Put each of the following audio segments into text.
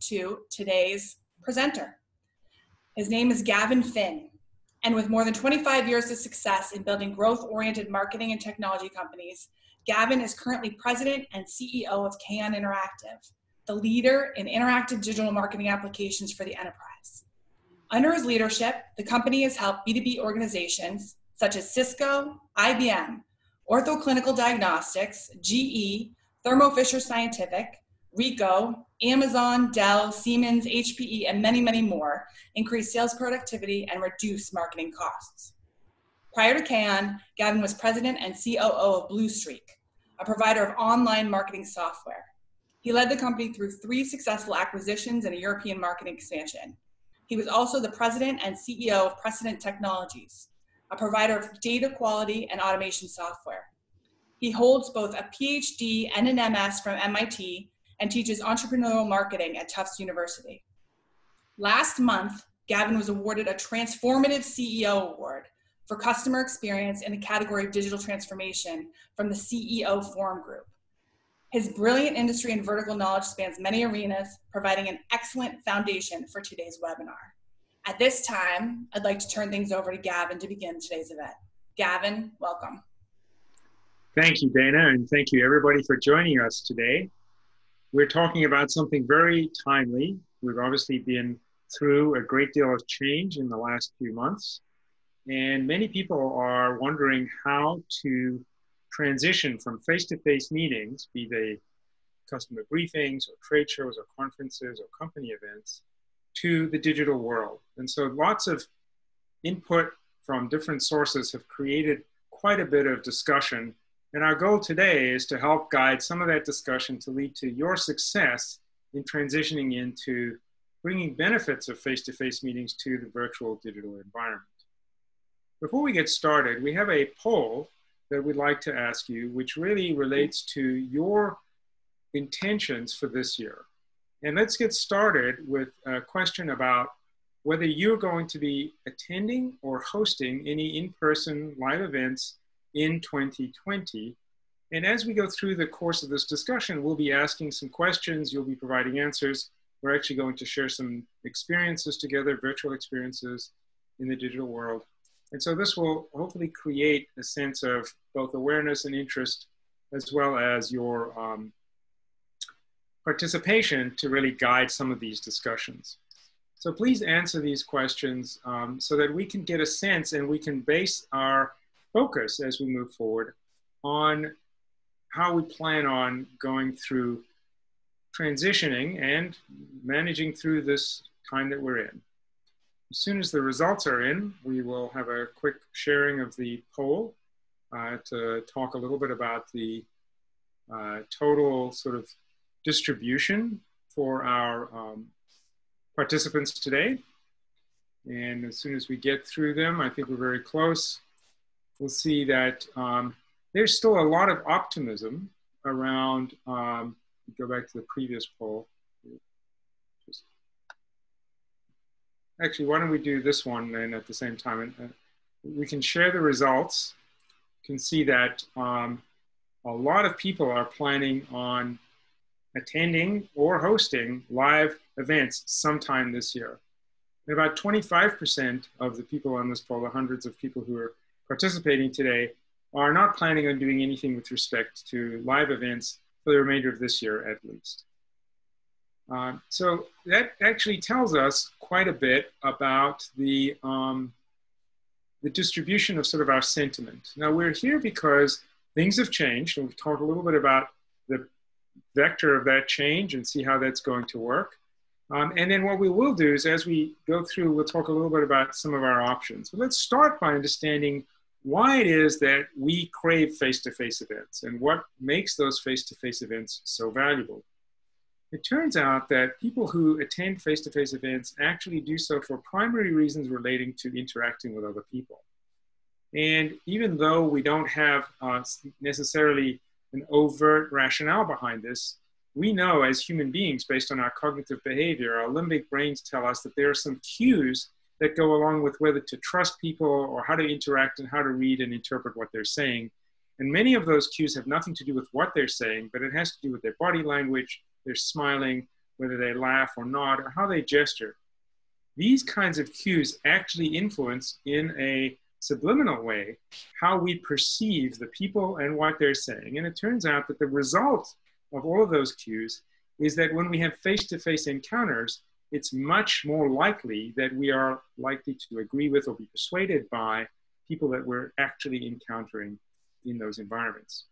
to today's presenter. His name is Gavin Finn, and with more than 25 years of success in building growth oriented marketing and technology companies, Gavin is currently president and CEO of Kaon Interactive, the leader in interactive digital marketing applications for the enterprise. Under his leadership, the company has helped B2B organizations such as Cisco, IBM, Ortho Clinical Diagnostics, GE, Thermo Fisher Scientific, Ricoh, Amazon, Dell, Siemens, HPE, and many, many more increase sales productivity and reduce marketing costs. Prior to Kaon, Gavin was president and COO of Bluestreak, a provider of online marketing software. He led the company through three successful acquisitions and a European marketing expansion. He was also the president and CEO of Precedent Technologies, a provider of data quality and automation software. He holds both a PhD and an MS from MIT and teaches entrepreneurial marketing at Tufts University. Last month, Gavin was awarded a Transformative CEO Award for customer experience in the category of digital transformation from the CEO Forum Group. His brilliant industry and vertical knowledge spans many arenas, providing an excellent foundation for today's webinar. At this time, I'd like to turn things over to Gavin to begin today's event. Gavin, welcome. Thank you, Dana, and thank you everybody for joining us today. We're talking about something very timely. We've obviously been through a great deal of change in the last few months, and many people are wondering how to transition from face-to-face meetings, be they customer briefings or trade shows or conferences or company events, to the digital world. And so lots of input from different sources have created quite a bit of discussion. And our goal today is to help guide some of that discussion to lead to your success in transitioning into bringing benefits of face-to-face meetings to the virtual digital environment. Before we get started, we have a poll that we'd like to ask you, which really relates to your intentions for this year. And let's get started with a question about whether you're going to be attending or hosting any in-person live events in 2020. And as we go through the course of this discussion, we'll be asking some questions, you'll be providing answers. We're actually going to share some experiences together, virtual experiences in the digital world. And so this will hopefully create a sense of both awareness and interest, as well as your um, participation to really guide some of these discussions. So please answer these questions um, so that we can get a sense and we can base our focus as we move forward on how we plan on going through transitioning and managing through this time that we're in. As soon as the results are in, we will have a quick sharing of the poll uh, to talk a little bit about the uh, total sort of distribution for our um, participants today. And as soon as we get through them, I think we're very close, we'll see that um, there's still a lot of optimism around, um, go back to the previous poll. Actually, why don't we do this one then at the same time? And, uh, we can share the results. You can see that um, a lot of people are planning on attending or hosting live events sometime this year. And about 25% of the people on this poll, the hundreds of people who are participating today, are not planning on doing anything with respect to live events for the remainder of this year at least. Uh, so that actually tells us quite a bit about the, um, the distribution of sort of our sentiment. Now we're here because things have changed, and we've talked a little bit about the vector of that change and see how that's going to work. Um, and then what we will do is as we go through, we'll talk a little bit about some of our options. But let's start by understanding why it is that we crave face-to-face events and what makes those face-to-face events so valuable. It turns out that people who attend face-to-face events actually do so for primary reasons relating to interacting with other people. And even though we don't have uh, necessarily an overt rationale behind this. We know as human beings, based on our cognitive behavior, our limbic brains tell us that there are some cues that go along with whether to trust people or how to interact and how to read and interpret what they're saying. And many of those cues have nothing to do with what they're saying, but it has to do with their body language, their smiling, whether they laugh or nod, or how they gesture. These kinds of cues actually influence in a subliminal way how we perceive the people and what they're saying. And it turns out that the result of all of those cues is that when we have face to face encounters, it's much more likely that we are likely to agree with or be persuaded by people that we're actually encountering in those environments.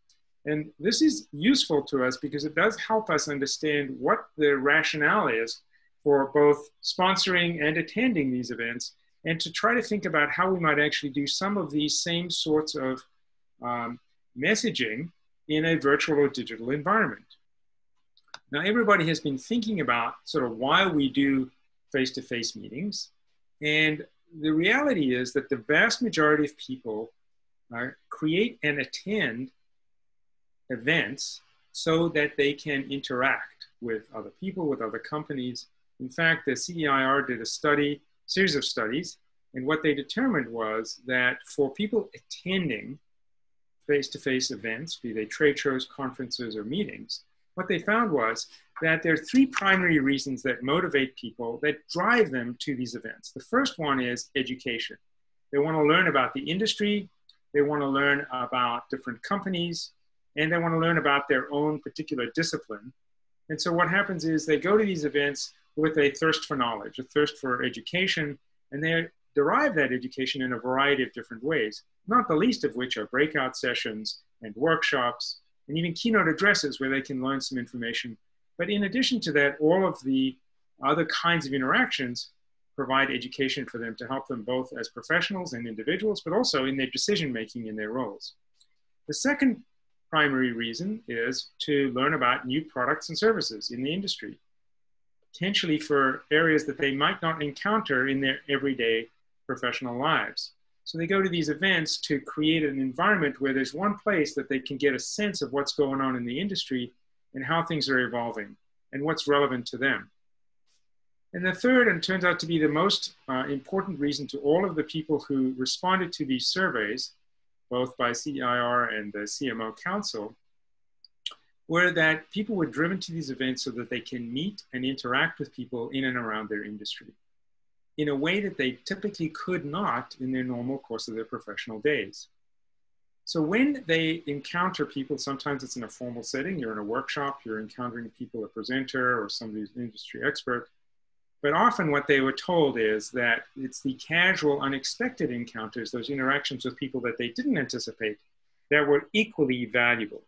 And this is useful to us because it does help us understand what the rationale is for both sponsoring and attending these events, and to try to think about how we might actually do some of these same sorts of um, messaging in a virtual or digital environment. Now, everybody has been thinking about sort of why we do face to face meetings. And the reality is that the vast majority of people create and attend events so that they can interact with other people, with other companies. In fact, the CEIR did a study, series of studies, and what they determined was that for people attending face-to-face events, be they trade shows, conferences, or meetings, what they found was that there are three primary reasons that motivate people that drive them to these events. The first one is education. They want to learn about the industry, they want to learn about different companies, and they want to learn about their own particular discipline. And so what happens is they go to these events with a thirst for knowledge, a thirst for education, and they derive that education in a variety of different ways, not the least of which are breakout sessions and workshops and even keynote addresses where they can learn some information. But in addition to that, all of the other kinds of interactions provide education for them to help them both as professionals and individuals, but also in their decision making in their roles. The second primary reason is to learn about new products and services in the industry, potentially for areas that they might not encounter in their everyday professional lives. So they go to these events to create an environment where there's one place that they can get a sense of what's going on in the industry and how things are evolving and what's relevant to them. And the third, and turns out to be the most uh, important reason to all of the people who responded to these surveys, both by CEIR and the CMO Council, were that people were driven to these events so that they can meet and interact with people in and around their industry in a way that they typically could not in their normal course of their professional days. So when they encounter people, sometimes it's in a formal setting, you're in a workshop, you're encountering people, a presenter or somebody who's an industry expert. But often what they were told is that it's the casual, unexpected encounters, those interactions with people that they didn't anticipate, that were equally valuable.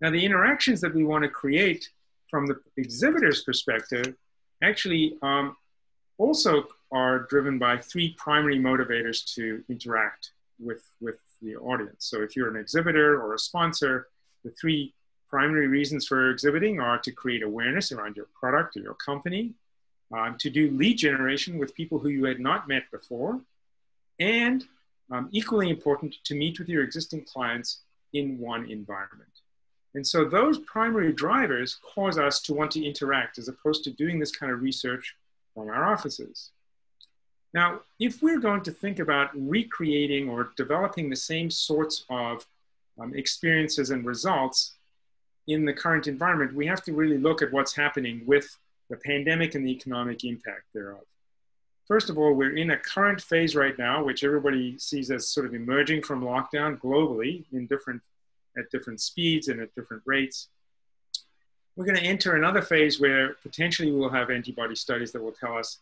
Now, the interactions that we want to create from the exhibitor's perspective actually um, also are driven by three primary motivators to interact with, with the audience. So if you're an exhibitor or a sponsor, the three primary reasons for exhibiting are to create awareness around your product or your company, um, to do lead generation with people who you had not met before, and um, equally important, to meet with your existing clients in one environment. And so those primary drivers cause us to want to interact as opposed to doing this kind of research from our offices. Now, if we're going to think about recreating or developing the same sorts of um, experiences and results in the current environment, we have to really look at what's happening with the pandemic and the economic impact thereof. First of all, we're in a current phase right now, which everybody sees as sort of emerging from lockdown globally in different, at different speeds and at different rates we're going to enter another phase where potentially we'll have antibody studies that will tell us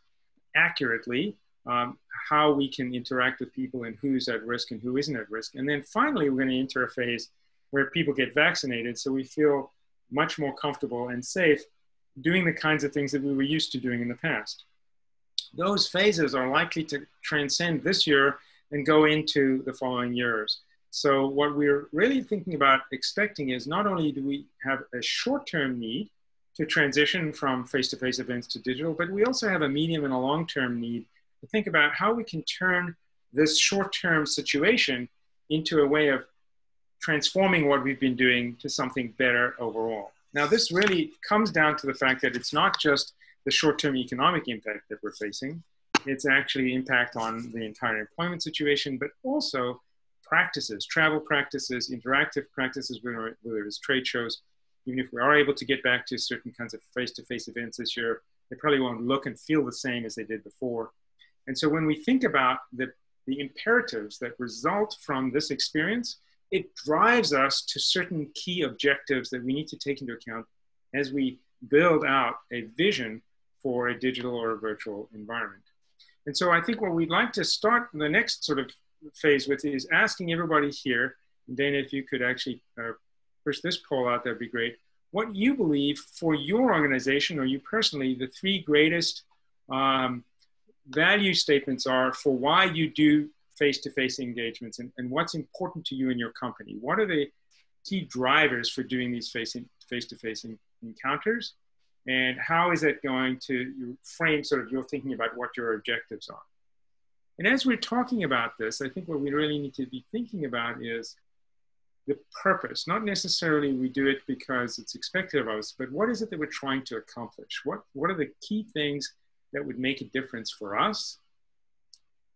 accurately um, how we can interact with people and who's at risk and who isn't at risk. And then finally, we're going to enter a phase where people get vaccinated so we feel much more comfortable and safe doing the kinds of things that we were used to doing in the past. Those phases are likely to transcend this year and go into the following years. So what we're really thinking about expecting is not only do we have a short-term need to transition from face-to-face events to digital, but we also have a medium and a long-term need to think about how we can turn this short-term situation into a way of transforming what we've been doing to something better overall. Now, this really comes down to the fact that it's not just the short-term economic impact that we're facing, it's actually impact on the entire employment situation, but also practices, travel practices, interactive practices, whether, it's trade shows, even if we are able to get back to certain kinds of face-to-face events this year, they probably won't look and feel the same as they did before. And so when we think about the, the imperatives that result from this experience, it drives us to certain key objectives that we need to take into account as we build out a vision for a digital or a virtual environment. And so I think what we'd like to start the next sort of phase with is asking everybody here, Dana, if you could actually uh, push this poll out, that'd be great. What you believe for your organization or you personally, the three greatest um, value statements are for why you do face-to-face engagements and, and what's important to you in your company. What are the key drivers for doing these face-to-face encounters? And how is it going to frame sort of your thinking about what your objectives are? And as we're talking about this, I think what we really need to be thinking about is the purpose. Not necessarily we do it because it's expected of us, but what is it that we're trying to accomplish? What, what are the key things that would make a difference for us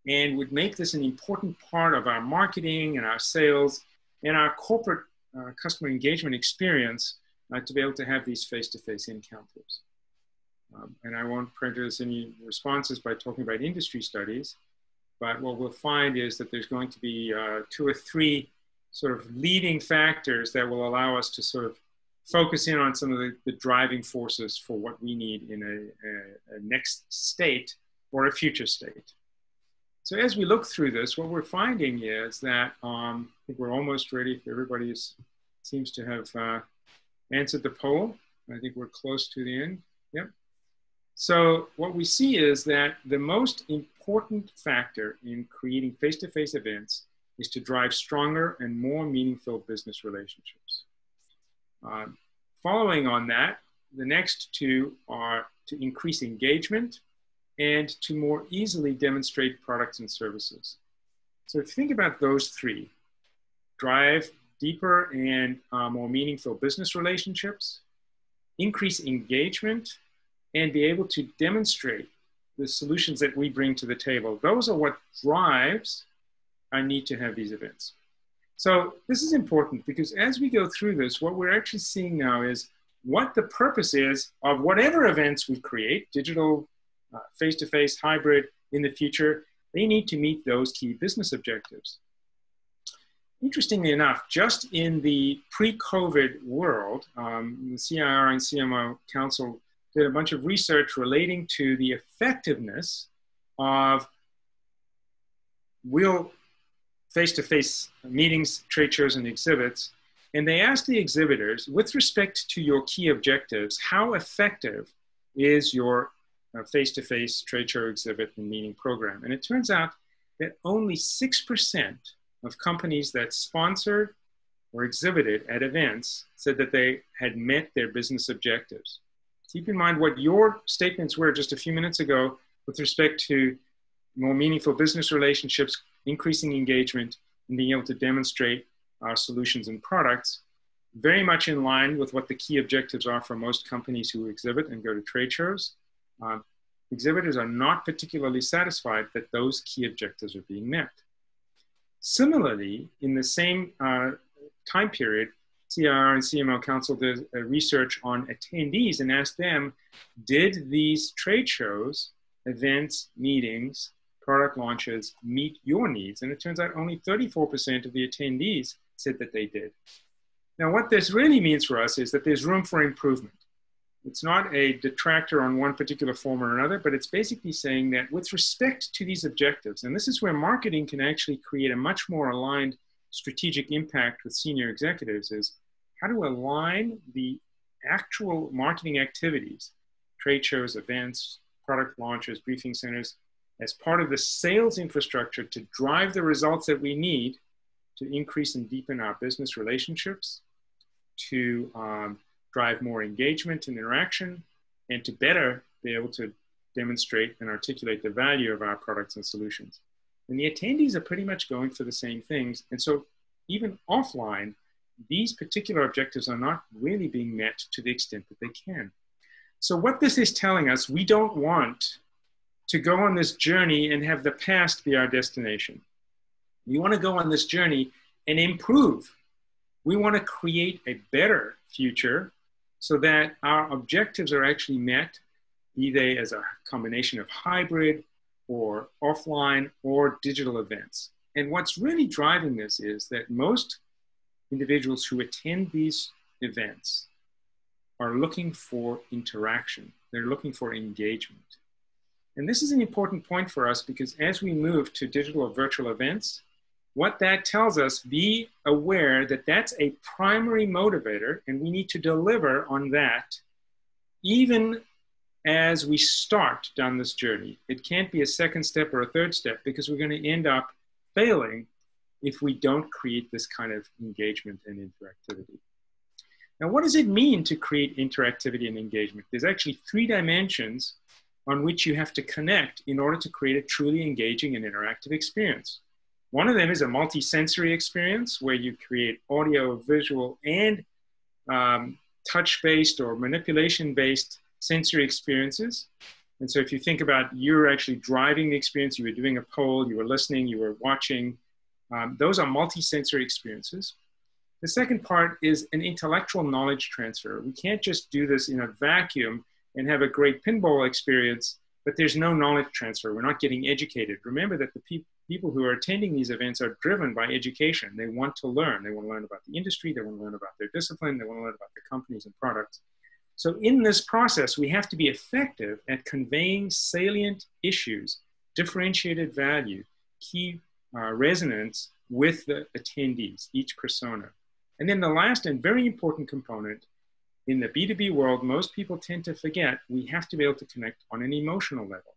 and would make this an important part of our marketing and our sales and our corporate uh, customer engagement experience uh, to be able to have these face-to-face encounters. Um, and I won't prejudice any responses by talking about industry studies, but what we'll find is that there's going to be uh, two or three sort of leading factors that will allow us to sort of focus in on some of the, the driving forces for what we need in a, a, a, next state or a future state. So as we look through this, what we're finding is that um, I think we're almost ready. Everybody seems to have uh, answered the poll. I think we're close to the end. Yep. So what we see is that the most important factor in creating face-to-face -face events is to drive stronger and more meaningful business relationships. Uh, following on that, the next two are to increase engagement and to more easily demonstrate products and services. So if you think about those three, drive deeper and uh, more meaningful business relationships, increase engagement, and be able to demonstrate the solutions that we bring to the table. Those are what drives I need to have these events. So this is important because as we go through this, what we're actually seeing now is what the purpose is of whatever events we create, digital, uh, face-to-face, hybrid in the future, they need to meet those key business objectives. Interestingly enough, just in the pre-COVID world, um, the CIR and CMO Council did a bunch of research relating to the effectiveness of will face-to-face meetings, trade shows, and exhibits. And they asked the exhibitors, with respect to your key objectives, how effective is your uh, face-to-face trade show exhibit and meeting program? And it turns out that only 6% of companies that sponsored or exhibited at events said that they had met their business objectives. Keep in mind what your statements were just a few minutes ago with respect to more meaningful business relationships, increasing engagement, and being able to demonstrate our solutions and products, very much in line with what the key objectives are for most companies who exhibit and go to trade shows. Uh, exhibitors are not particularly satisfied that those key objectives are being met. Similarly, in the same uh, time period, CIR and CMO Council did research on attendees and asked them, did these trade shows, events, meetings, product launches meet your needs? And it turns out only 34% of the attendees said that they did. Now, what this really means for us is that there's room for improvement. It's not a detractor on one particular form or another, but it's basically saying that with respect to these objectives, and this is where marketing can actually create a much more aligned strategic impact with senior executives, is how to align the actual marketing activities, trade shows, events, product launches, briefing centers, as part of the sales infrastructure to drive the results that we need to increase and deepen our business relationships, to um, drive more engagement and interaction, and to better be able to demonstrate and articulate the value of our products and solutions. And the attendees are pretty much going for the same things. And so even offline, these particular objectives are not really being met to the extent that they can. So what this is telling us, we don't want to go on this journey and have the past be our destination. We want to go on this journey and improve. We want to create a better future so that our objectives are actually met, be they as a combination of hybrid or offline or digital events. And what's really driving this is that most individuals who attend these events are looking for interaction. They're looking for engagement. And this is an important point for us because as we move to digital or virtual events, what that tells us, be aware that that's a primary motivator and we need to deliver on that even as we start down this journey. It can't be a second step or a third step because we're going to end up failing if we don't create this kind of engagement and interactivity. Now, what does it mean to create interactivity and engagement? There's actually three dimensions on which you have to connect in order to create a truly engaging and interactive experience. One of them is a multi-sensory experience where you create audio, visual, and um, touch-based or manipulation-based sensory experiences. And so if you think about you're actually driving the experience, you were doing a poll, you were listening, you were watching, um, those are multi-sensory experiences. The second part is an intellectual knowledge transfer. We can't just do this in a vacuum and have a great pinball experience, but there's no knowledge transfer. We're not getting educated. Remember that the pe people who are attending these events are driven by education. They want to learn. They want to learn about the industry. They want to learn about their discipline. They want to learn about the companies and products. So in this process, we have to be effective at conveying salient issues, differentiated value, key uh, resonance with the attendees, each persona. And then the last and very important component in the B2B world, most people tend to forget we have to be able to connect on an emotional level.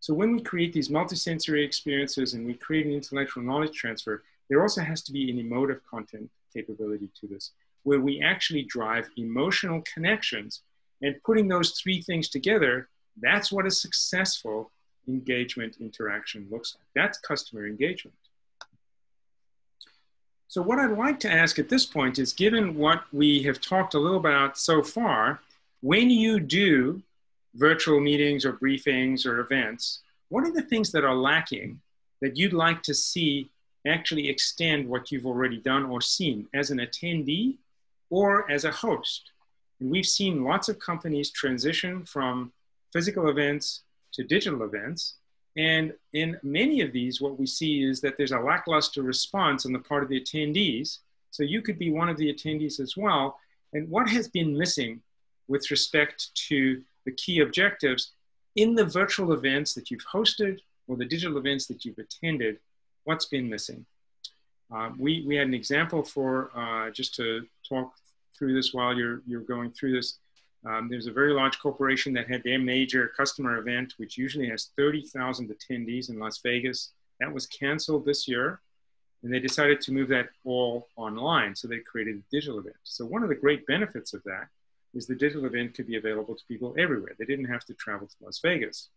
So when we create these multisensory experiences and we create an intellectual knowledge transfer, there also has to be an emotive content capability to this where we actually drive emotional connections. And putting those three things together, that's what a successful engagement interaction looks like. That's customer engagement. So what I'd like to ask at this point is, given what we have talked a little about so far, when you do virtual meetings or briefings or events, what are the things that are lacking that you'd like to see actually extend what you've already done or seen as an attendee or as a host. And we've seen lots of companies transition from physical events to digital events. And in many of these, what we see is that there's a lackluster response on the part of the attendees. So you could be one of the attendees as well. And what has been missing with respect to the key objectives in the virtual events that you've hosted or the digital events that you've attended? What's been missing? Uh, we, we had an example for, uh, just to talk through this while you're, you're going through this. Um, there's a very large corporation that had their major customer event, which usually has 30,000 attendees in Las Vegas. That was canceled this year. And they decided to move that all online. So they created a digital event. So one of the great benefits of that is the digital event could be available to people everywhere. They didn't have to travel to Las Vegas.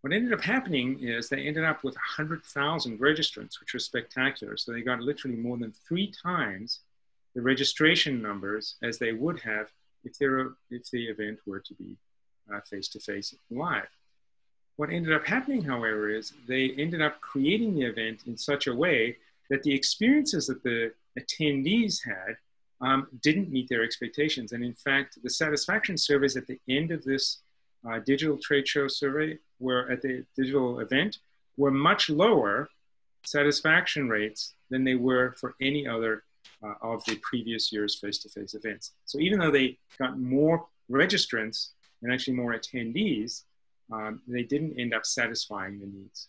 What ended up happening is they ended up with 100,000 registrants, which was spectacular. So they got literally more than three times the registration numbers as they would have if, there, if the event were to be face to face live. What ended up happening, however, is they ended up creating the event in such a way that the experiences that the attendees had um, didn't meet their expectations. And in fact, the satisfaction surveys at the end of this uh, digital trade show survey were at the digital event were much lower satisfaction rates than they were for any other uh, of the previous year's face-to-face events. So even though they got more registrants and actually more attendees, um, they didn't end up satisfying the needs.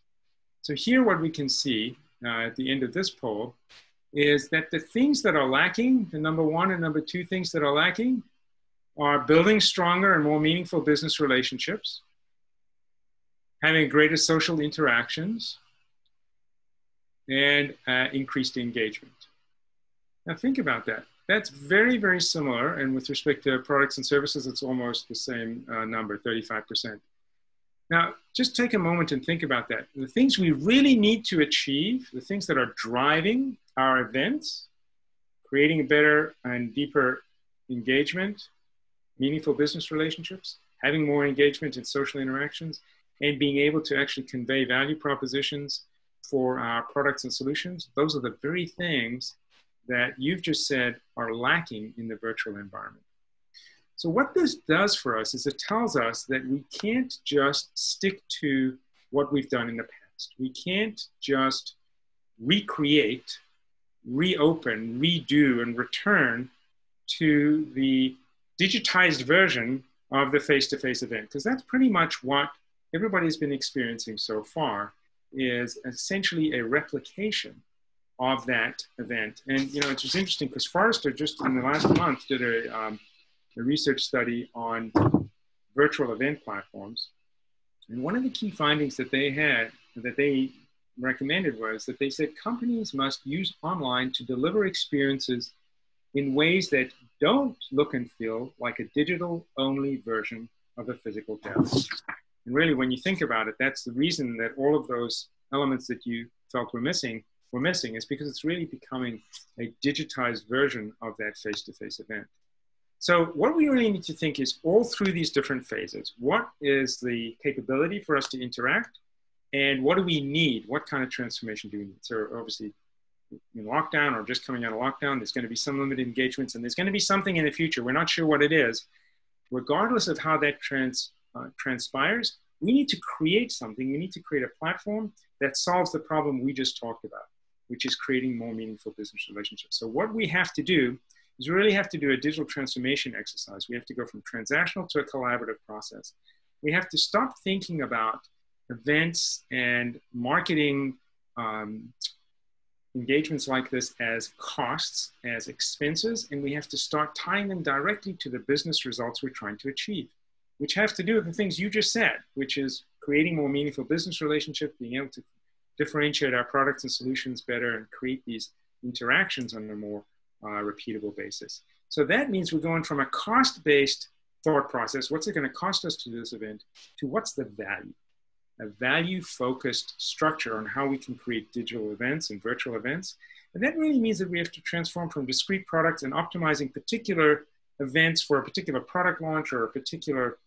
So here what we can see uh, at the end of this poll is that the things that are lacking, the number one and number two things that are lacking are building stronger and more meaningful business relationships, having greater social interactions, and uh, increased engagement. Now think about that. That's very, very similar. And with respect to products and services, it's almost the same uh, number, 35%. Now, just take a moment and think about that. The things we really need to achieve, the things that are driving our events, creating a better and deeper engagement, meaningful business relationships, having more engagement in social interactions, and being able to actually convey value propositions for our products and solutions, those are the very things that you've just said are lacking in the virtual environment. So what this does for us is it tells us that we can't just stick to what we've done in the past. We can't just recreate, reopen, redo, and return to the digitized version of the face-to-face event because that's pretty much what everybody's been experiencing so far is essentially a replication of that event. And you know, it's just interesting because Forrester just in the last month did a, um, a research study on virtual event platforms. And one of the key findings that they had, that they recommended was that they said companies must use online to deliver experiences in ways that don't look and feel like a digital only version of a physical gathering. And really, when you think about it, that's the reason that all of those elements that you felt were missing were missing is because it's really becoming a digitized version of that face-to-face event. So what we really need to think is all through these different phases, what is the capability for us to interact and what do we need? What kind of transformation do we need? So obviously in lockdown or just coming out of lockdown, there's going to be some limited engagements and there's going to be something in the future. We're not sure what it is. Regardless of how that trans, uh, transpires, we need to create something. We need to create a platform that solves the problem we just talked about, which is creating more meaningful business relationships. So what we have to do is really have to do a digital transformation exercise. We have to go from transactional to a collaborative process. We have to stop thinking about events and marketing um, engagements like this as costs, as expenses, and we have to start tying them directly to the business results we're trying to achieve, which have to do with the things you just said, which is creating more meaningful business relationships, being able to differentiate our products and solutions better and create these interactions on a more uh, repeatable basis. So that means we're going from a cost-based thought process, what's it going to cost us to do this event, to what's the value? a value-focused structure on how we can create digital events and virtual events. And that really means that we have to transform from discrete products and optimizing particular events for a particular product launch or a particular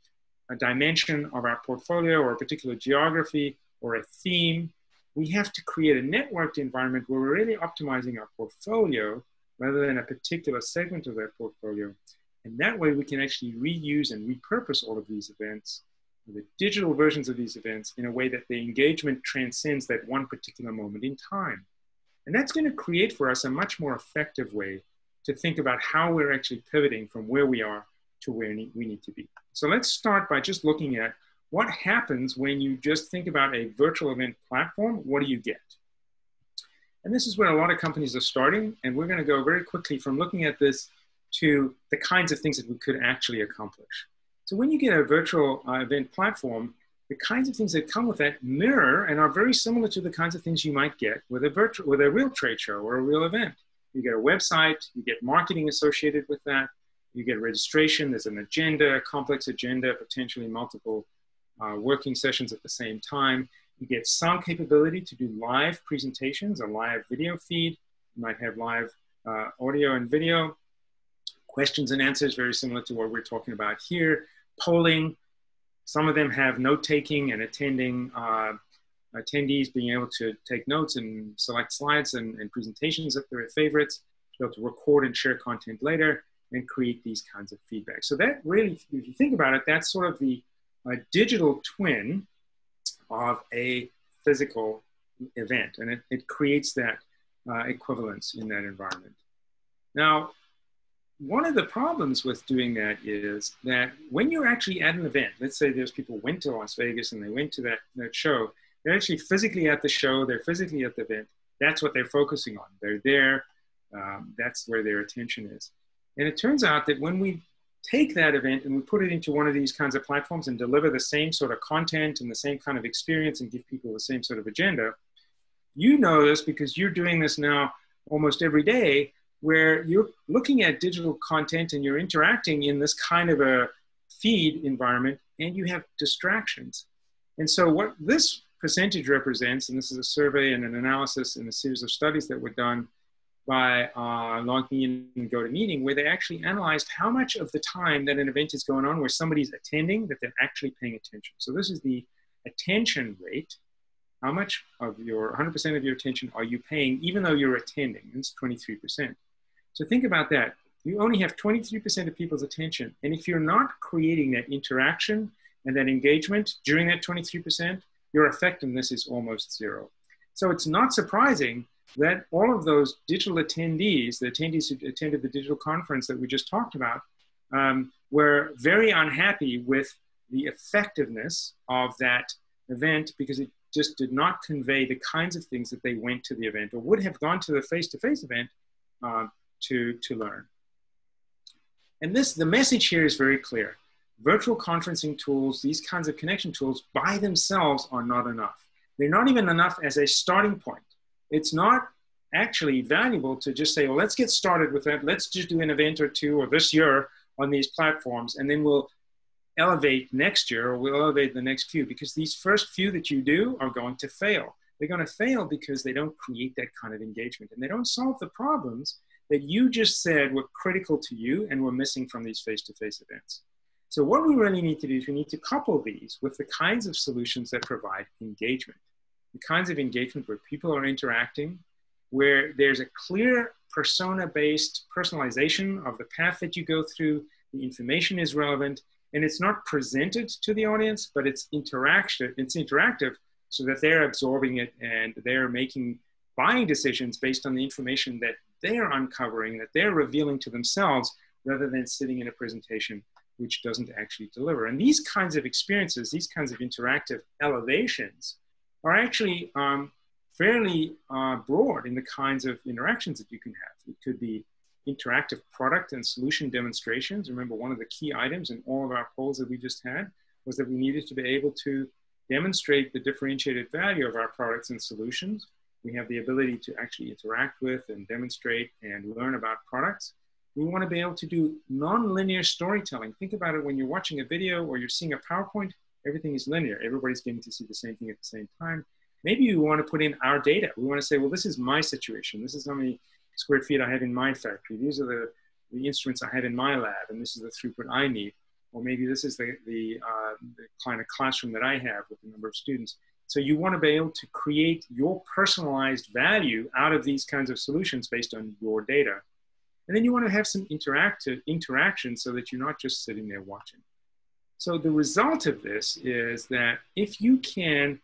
a dimension of our portfolio or a particular geography or a theme. We have to create a networked environment where we're really optimizing our portfolio rather than a particular segment of that portfolio. And that way we can actually reuse and repurpose all of these events the digital versions of these events in a way that the engagement transcends that one particular moment in time. And that's going to create for us a much more effective way to think about how we're actually pivoting from where we are to where we need to be. So let's start by just looking at what happens when you just think about a virtual event platform. What do you get? And this is where a lot of companies are starting. And we're going to go very quickly from looking at this to the kinds of things that we could actually accomplish. So when you get a virtual uh, event platform, the kinds of things that come with that mirror and are very similar to the kinds of things you might get with a virtual, with a real trade show or a real event. You get a website, you get marketing associated with that, you get registration, there's an agenda, a complex agenda, potentially multiple uh, working sessions at the same time. You get some capability to do live presentations, a live video feed. You might have live uh, audio and video. Questions and answers, very similar to what we're talking about here polling. Some of them have note taking and attending uh, attendees being able to take notes and select slides and, and presentations if they're favorites, be able to record and share content later and create these kinds of feedback. So that really, if you think about it, that's sort of the uh, digital twin of a physical event, and it, it creates that uh, equivalence in that environment. Now, one of the problems with doing that is that when you're actually at an event, let's say those people went to Las Vegas and they went to that, that show, they're actually physically at the show, they're physically at the event. That's what they're focusing on. They're there, um, that's where their attention is. And it turns out that when we take that event and we put it into one of these kinds of platforms and deliver the same sort of content and the same kind of experience and give people the same sort of agenda, you know this because you're doing this now almost every day where you're looking at digital content and you're interacting in this kind of a feed environment and you have distractions. And so what this percentage represents, and this is a survey and an analysis and a series of studies that were done by uh, LogMeIn and GoToMeeting, where they actually analyzed how much of the time that an event is going on where somebody's attending that they're actually paying attention. So this is the attention rate. How much of your 100% of your attention are you paying even though you're attending? It's 23%. So think about that. you only have 23% of people's attention. And if you're not creating that interaction and that engagement during that 23%, your effectiveness is almost zero. So it's not surprising that all of those digital attendees, the attendees who attended the digital conference that we just talked about, um, were very unhappy with the effectiveness of that event because it just did not convey the kinds of things that they went to the event or would have gone to the face-to-face event uh, to, to learn. And this, the message here is very clear. Virtual conferencing tools, these kinds of connection tools by themselves are not enough. They're not even enough as a starting point. It's not actually valuable to just say, well, let's get started with that. Let's just do an event or two or this year on these platforms, and then we'll elevate next year or we'll elevate the next few because these first few that you do are going to fail. They're going to fail because they don't create that kind of engagement and they don't solve the problems that you just said were critical to you and were missing from these face to face events. So, what we really need to do is we need to couple these with the kinds of solutions that provide engagement, the kinds of engagement where people are interacting, where there's a clear persona based personalization of the path that you go through, the information is relevant, and it's not presented to the audience, but it's interactive, it's interactive so that they're absorbing it and they're making buying decisions based on the information that they're uncovering, that they're revealing to themselves, rather than sitting in a presentation which doesn't actually deliver. And these kinds of experiences, these kinds of interactive elevations, are actually um, fairly uh, broad in the kinds of interactions that you can have. It could be interactive product and solution demonstrations. Remember, one of the key items in all of our polls that we just had was that we needed to be able to demonstrate the differentiated value of our products and solutions. We have the ability to actually interact with and demonstrate and learn about products. We want to be able to do non-linear storytelling. Think about it when you're watching a video or you're seeing a PowerPoint, everything is linear. Everybody's getting to see the same thing at the same time. Maybe you want to put in our data. We want to say, well, this is my situation. This is how many square feet I have in my factory. These are the, the instruments I have in my lab, and this is the throughput I need. Or maybe this is the, the, uh, the kind of classroom that I have with the number of students. So you want to be able to create your personalized value out of these kinds of solutions based on your data. And then you want to have some interactive interaction so that you're not just sitting there watching. So the result of this is that if you can,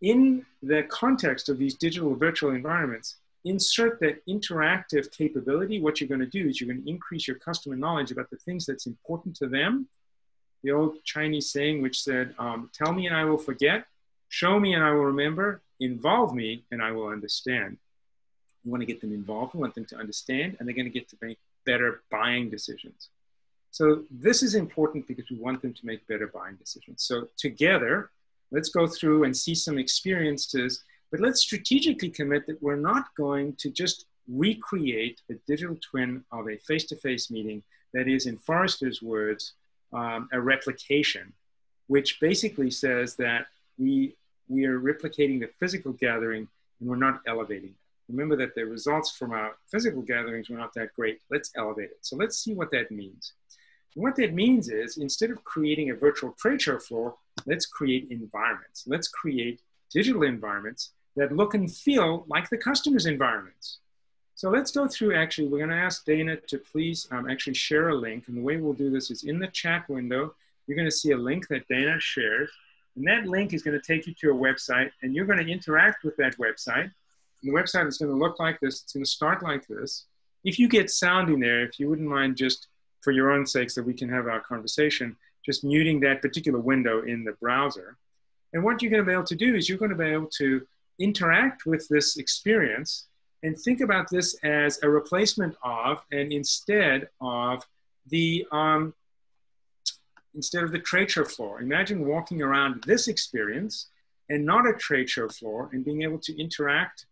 in the context of these digital virtual environments, insert that interactive capability, what you're going to do is you're going to increase your customer knowledge about the things that's important to them. The old Chinese saying, which said, um, Tell me and I will forget, show me and I will remember, involve me and I will understand. We want to get them involved, we want them to understand, and they're going to get to make better buying decisions. So, this is important because we want them to make better buying decisions. So, together, let's go through and see some experiences but let's strategically commit that we're not going to just recreate a digital twin of a face to face meeting that is, in Forrester's words, um, a replication, which basically says that we, we are replicating the physical gathering and we're not elevating it. Remember that the results from our physical gatherings were not that great. Let's elevate it. So let's see what that means. What that means is instead of creating a virtual trade show floor, let's create environments. Let's create digital environments that look and feel like the customer's environments. So let's go through actually, we're gonna ask Dana to please um, actually share a link. And the way we'll do this is in the chat window, you're gonna see a link that Dana shares. And that link is gonna take you to a website and you're gonna interact with that website. And the website is gonna look like this, it's gonna start like this. If you get sound in there, if you wouldn't mind just for your own sakes that we can have our conversation, just muting that particular window in the browser. And what you're gonna be able to do is you're gonna be able to interact with this experience and think about this as a replacement of and instead of the um, instead of the trade show floor. Imagine walking around this experience and not a trade show floor and being able to interact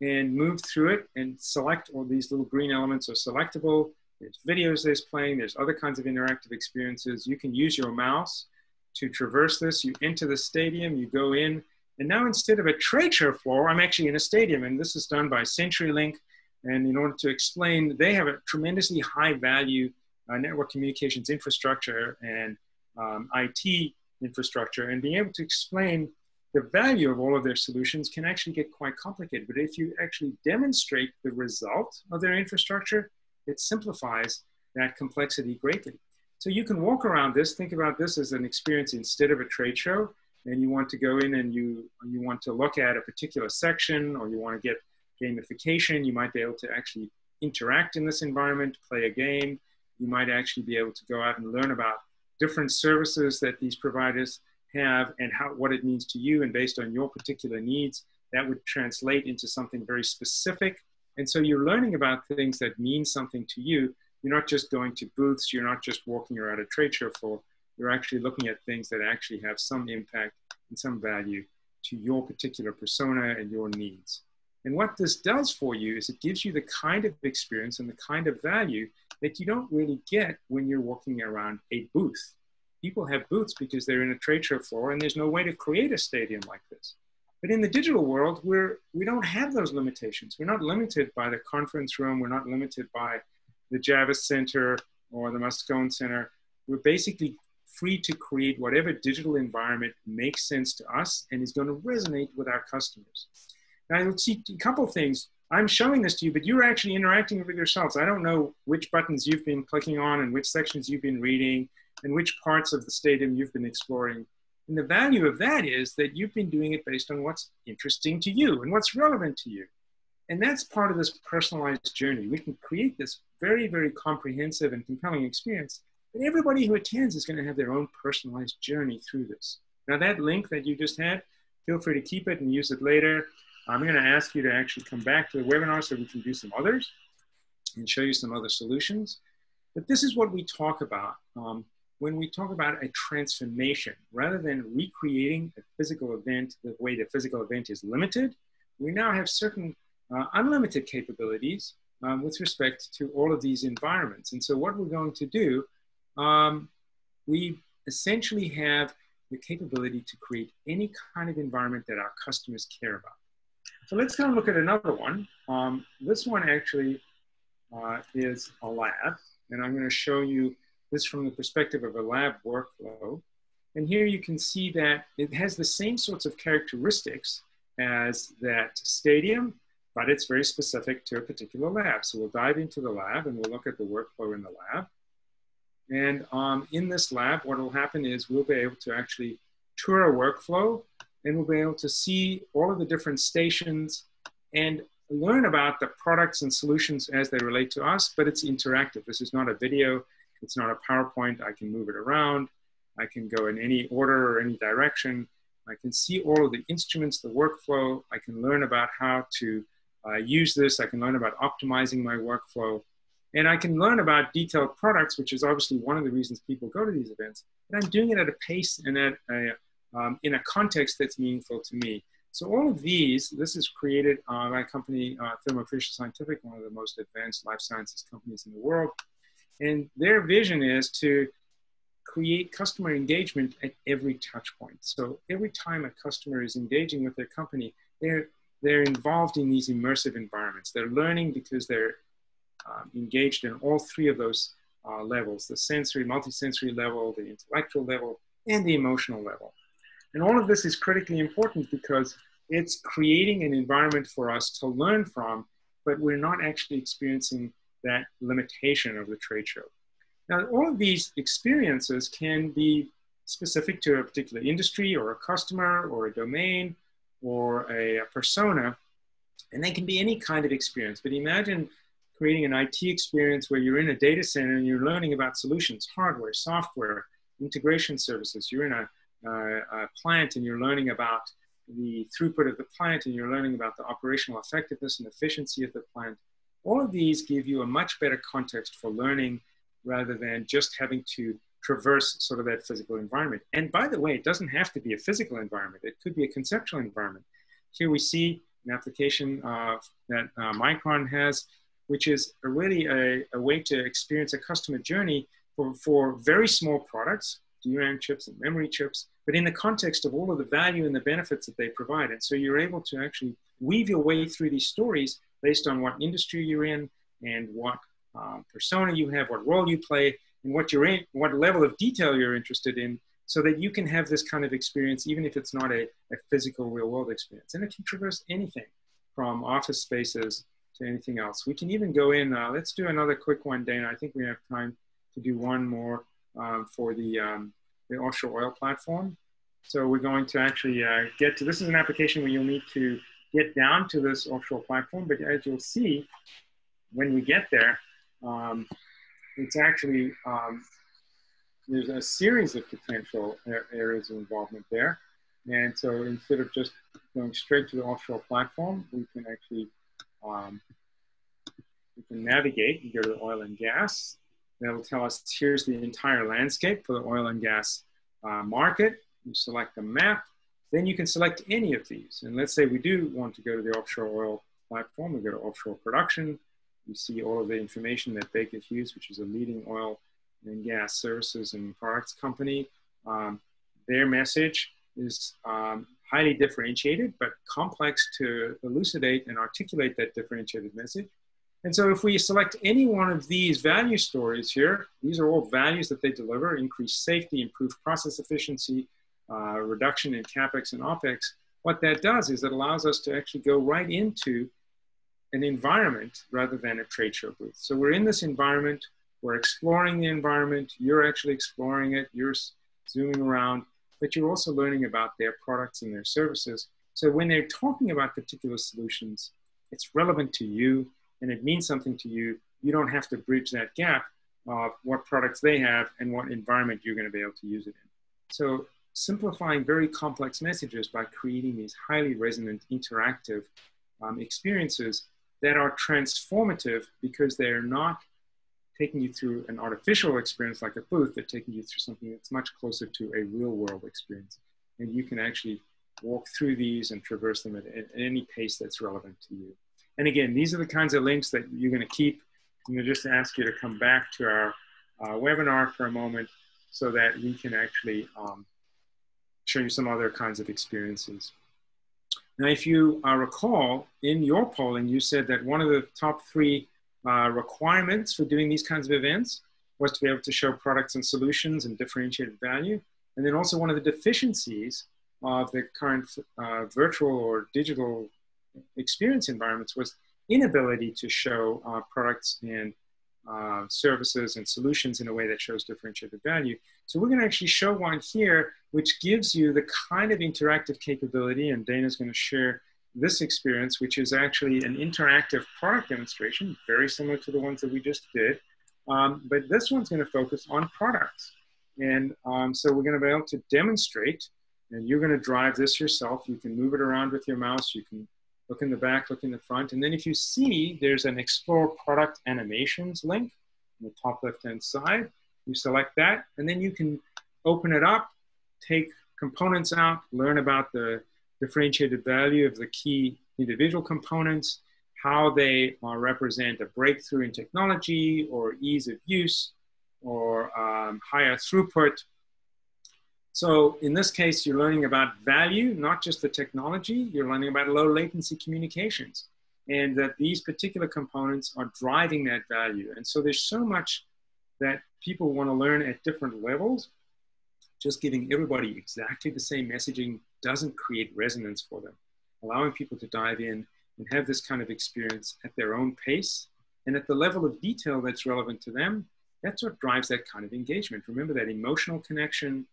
and move through it and select all these little green elements are selectable. There's videos there's playing, there's other kinds of interactive experiences. You can use your mouse to traverse this. You enter the stadium, you go in, and now instead of a trade show floor, I'm actually in a stadium, and this is done by CenturyLink. And in order to explain, they have a tremendously high value uh, network communications infrastructure and um, IT infrastructure. And being able to explain the value of all of their solutions can actually get quite complicated. But if you actually demonstrate the result of their infrastructure, it simplifies that complexity greatly. So you can walk around this, think about this as an experience instead of a trade show, and you want to go in and you, you want to look at a particular section or you want to get gamification, you might be able to actually interact in this environment, play a game. You might actually be able to go out and learn about different services that these providers have and how, what it means to you. And based on your particular needs, that would translate into something very specific. And so you're learning about things that mean something to you. You're not just going to booths, you're not just walking around a trade show floor. You're actually looking at things that actually have some impact and some value to your particular persona and your needs. And what this does for you is it gives you the kind of experience and the kind of value that you don't really get when you're walking around a booth. People have booths because they're in a trade show floor and there's no way to create a stadium like this. But in the digital world, we're, we don't have those limitations. We're not limited by the conference room. We're not limited by the Javits Center or the Moscone Center. We're basically free to create whatever digital environment makes sense to us and is going to resonate with our customers. Now, you'll see a couple things. I'm showing this to you, but you're actually interacting with yourselves. I don't know which buttons you've been clicking on and which sections you've been reading and which parts of the stadium you've been exploring. And the value of that is that you've been doing it based on what's interesting to you and what's relevant to you. And that's part of this personalized journey. We can create this very, very comprehensive and compelling experience, but everybody who attends is going to have their own personalized journey through this. Now, that link that you just had, feel free to keep it and use it later. I'm going to ask you to actually come back to the webinar so we can do some others and show you some other solutions. But this is what we talk about um, when we talk about a transformation. Rather than recreating a physical event the way the physical event is limited, we now have certain uh, unlimited capabilities um, with respect to all of these environments. And so what we're going to do, um, we essentially have the capability to create any kind of environment that our customers care about. So let's kind of look at another one. Um, this one actually uh, is a lab, and I'm going to show you this from the perspective of a lab workflow. And here you can see that it has the same sorts of characteristics as that stadium, but it's very specific to a particular lab. So we'll dive into the lab and we'll look at the workflow in the lab. And um, in this lab, what will happen is we'll be able to actually tour a workflow and we'll be able to see all of the different stations and learn about the products and solutions as they relate to us, but it's interactive. This is not a video, it's not a PowerPoint. I can move it around. I can go in any order or any direction. I can see all of the instruments, the workflow. I can learn about how to uh, use this. I can learn about optimizing my workflow. And I can learn about detailed products, which is obviously one of the reasons people go to these events. But I'm doing it at a pace and at a, um, in a context that's meaningful to me. So all of these, this is created uh, by a company, uh, Thermo Fisher Scientific, one of the most advanced life sciences companies in the world. And their vision is to create customer engagement at every touch point. So every time a customer is engaging with their company, they're, they're involved in these immersive environments. They're learning because they're um, engaged in all three of those uh, levels, the sensory, multisensory level, the intellectual level, and the emotional level. And all of this is critically important because it's creating an environment for us to learn from, but we're not actually experiencing that limitation of the trade show. Now, all of these experiences can be specific to a particular industry or a customer or a domain or a, a persona, and they can be any kind of experience. But imagine creating an IT experience where you're in a data center and you're learning about solutions, hardware, software, integration services. You're in a a plant and you're learning about the throughput of the plant and you're learning about the operational effectiveness and efficiency of the plant. All of these give you a much better context for learning rather than just having to traverse sort of that physical environment. And by the way, it doesn't have to be a physical environment. It could be a conceptual environment. Here we see an application uh, that uh, Micron has, which is a really a, a, way to experience a customer journey for, for very small products DRAM chips and memory chips, but in the context of all of the value and the benefits that they provide. And so you're able to actually weave your way through these stories based on what industry you're in and what uh, persona you have, what role you play, and what you're in, what level of detail you're interested in, so that you can have this kind of experience, even if it's not a, a physical real world experience. And it can traverse anything from office spaces to anything else. We can even go in, uh, let's do another quick one, Dana. I think we have time to do one more um, for the, um, the offshore oil platform. So we're going to actually uh, get to, this is an application where you'll need to get down to this offshore platform, but as you'll see, when we get there, um, it's actually, um, there's a series of potential areas of involvement there. And so instead of just going straight to the offshore platform, we can actually um, we can navigate and go to the oil and gas. That will tell us here's the entire landscape for the oil and gas uh, market. You select the map, then you can select any of these. And let's say we do want to go to the offshore oil platform, we go to offshore production. You see all of the information that Baker Hughes, which is a leading oil and gas services and products company, um, their message is um, highly differentiated, but complex to elucidate and articulate that differentiated message. And so if we select any one of these value stories here, these are all values that they deliver, increased safety, improved process efficiency, uh, reduction in CapEx and OpEx. What that does is it allows us to actually go right into an environment rather than a trade show booth. So we're in this environment, we're exploring the environment, you're actually exploring it, you're zooming around, but you're also learning about their products and their services. So when they're talking about particular solutions, it's relevant to you and it means something to you. You don't have to bridge that gap of what products they have and what environment you're going to be able to use it in. So simplifying very complex messages by creating these highly resonant interactive um, experiences that are transformative because they're not taking you through an artificial experience like a booth, they're taking you through something that's much closer to a real world experience. And you can actually walk through these and traverse them at, at any pace that's relevant to you. And again, these are the kinds of links that you're going to keep. I'm going to just ask you to come back to our uh, webinar for a moment so that we can actually um, show you some other kinds of experiences. Now, if you uh, recall, in your polling, you said that one of the top three uh, requirements for doing these kinds of events was to be able to show products and solutions and differentiated value. And then also one of the deficiencies of the current uh, virtual or digital experience environments was inability to show uh, products and uh, services and solutions in a way that shows differentiated value. So we're going to actually show one here, which gives you the kind of interactive capability, and Dana's going to share this experience, which is actually an interactive product demonstration, very similar to the ones that we just did. Um, but this one's going to focus on products. And um, so we're going to be able to demonstrate, and you're going to drive this yourself. You can move it around with your mouse. You can look in the back, look in the front. And then if you see, there's an Explore Product Animations link in the top left-hand side. You select that, and then you can open it up, take components out, learn about the differentiated value of the key individual components, how they uh, represent a breakthrough in technology or ease of use or um, higher throughput. So in this case, you're learning about value, not just the technology, you're learning about low latency communications and that these particular components are driving that value. And so there's so much that people want to learn at different levels. Just giving everybody exactly the same messaging doesn't create resonance for them. Allowing people to dive in and have this kind of experience at their own pace and at the level of detail that's relevant to them, that's what drives that kind of engagement. Remember that emotional connection,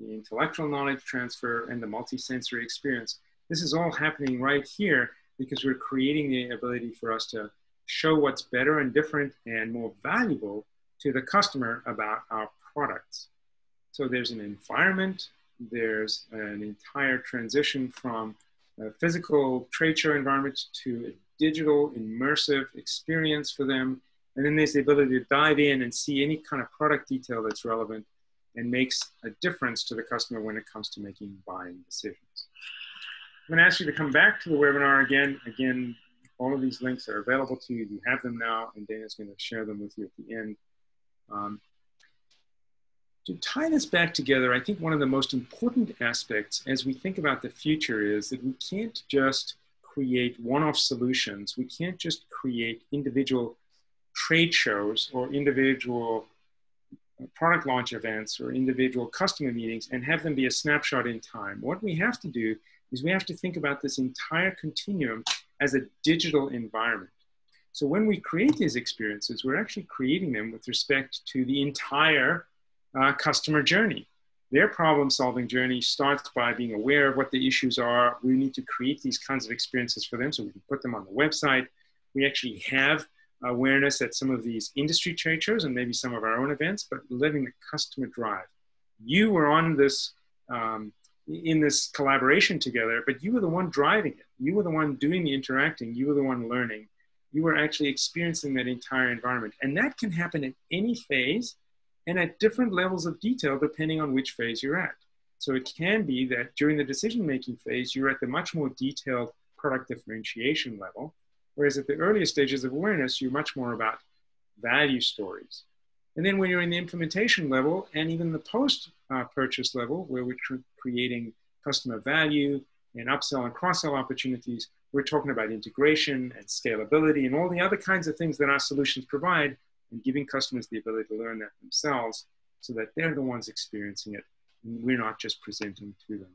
the intellectual knowledge transfer, and the multisensory experience. This is all happening right here because we're creating the ability for us to show what's better and different and more valuable to the customer about our products. So there's an environment there's an entire transition from a physical trade show environment to a digital immersive experience for them. And then there's the ability to dive in and see any kind of product detail that's relevant and makes a difference to the customer when it comes to making buying decisions. I'm going to ask you to come back to the webinar again. Again, all of these links are available to you. You have them now, and Dana's going to share them with you at the end. Um, to tie this back together, I think one of the most important aspects as we think about the future is that we can't just create one off solutions. We can't just create individual trade shows or individual product launch events or individual customer meetings and have them be a snapshot in time. What we have to do is we have to think about this entire continuum as a digital environment. So when we create these experiences, we're actually creating them with respect to the entire uh, customer journey. Their problem solving journey starts by being aware of what the issues are. We need to create these kinds of experiences for them so we can put them on the website. We actually have awareness at some of these industry trade shows and maybe some of our own events, but letting the customer drive. You were on this, um, in this collaboration together, but you were the one driving it. You were the one doing the interacting. You were the one learning. You were actually experiencing that entire environment. And that can happen at any phase and at different levels of detail depending on which phase you're at. So it can be that during the decision making phase, you're at the much more detailed product differentiation level, whereas at the earlier stages of awareness, you're much more about value stories. And then when you're in the implementation level and even the post uh, purchase level, where we're creating customer value and upsell and cross sell opportunities, we're talking about integration and scalability and all the other kinds of things that our solutions provide and giving customers the ability to learn that themselves so that they're the ones experiencing it and we're not just presenting to them.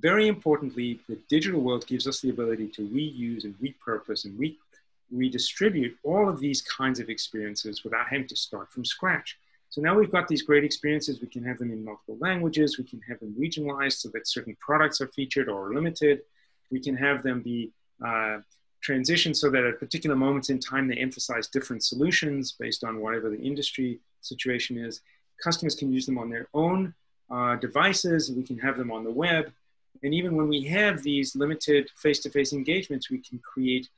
Very importantly, the digital world gives us the ability to reuse and repurpose and re redistribute all of these kinds of experiences without having to start from scratch. So now we've got these great experiences. We can have them in multiple languages. We can have them regionalized so that certain products are featured or limited. We can have them be uh, transition so that at particular moments in time they emphasize different solutions based on whatever the industry situation is. Customers can use them on their own uh, devices, we can have them on the web. And even when we have these limited face-to-face engagements, we can create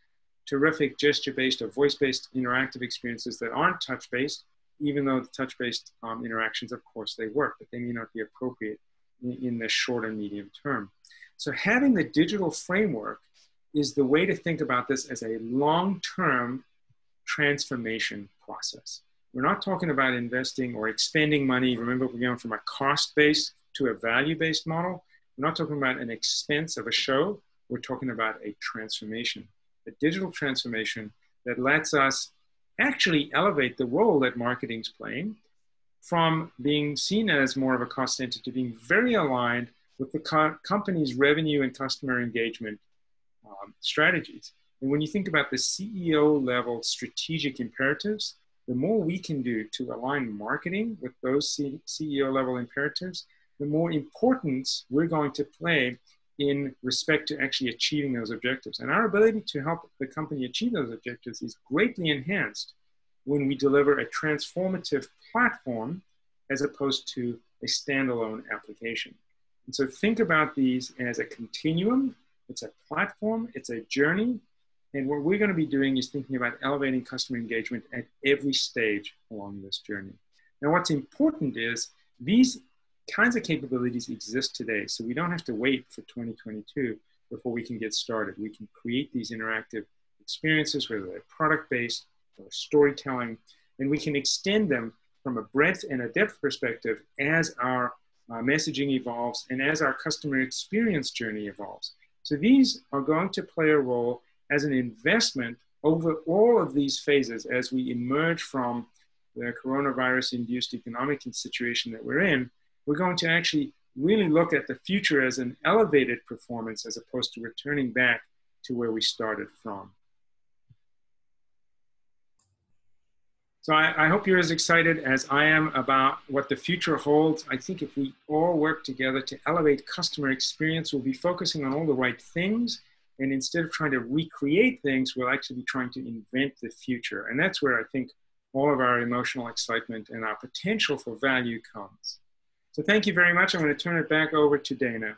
terrific gesture-based or voice-based interactive experiences that aren't touch-based, even though the touch-based um, interactions, of course, they work, but they may not be appropriate in, in the short and medium term. So having the digital framework is the way to think about this as a long-term transformation process. We're not talking about investing or expending money. Remember, we're going from a cost-based to a value-based model. We're not talking about an expense of a show. We're talking about a transformation, a digital transformation that lets us actually elevate the role that marketing's playing from being seen as more of a cost center to being very aligned with the co company's revenue and customer engagement um, strategies. And when you think about the CEO level strategic imperatives, the more we can do to align marketing with those C CEO level imperatives, the more importance we're going to play in respect to actually achieving those objectives. And our ability to help the company achieve those objectives is greatly enhanced when we deliver a transformative platform as opposed to a standalone application. And so think about these as a continuum it's a platform, it's a journey. And what we're going to be doing is thinking about elevating customer engagement at every stage along this journey. Now, what's important is these kinds of capabilities exist today. So we don't have to wait for 2022 before we can get started. We can create these interactive experiences, whether they're product based or storytelling, and we can extend them from a breadth and a depth perspective as our uh, messaging evolves and as our customer experience journey evolves. So these are going to play a role as an investment over all of these phases as we emerge from the coronavirus induced economic situation that we're in. We're going to actually really look at the future as an elevated performance as opposed to returning back to where we started from. So I, I, hope you're as excited as I am about what the future holds. I think if we all work together to elevate customer experience, we'll be focusing on all the right things. And instead of trying to recreate things, we'll actually be trying to invent the future. And that's where I think all of our emotional excitement and our potential for value comes. So thank you very much. I'm going to turn it back over to Dana.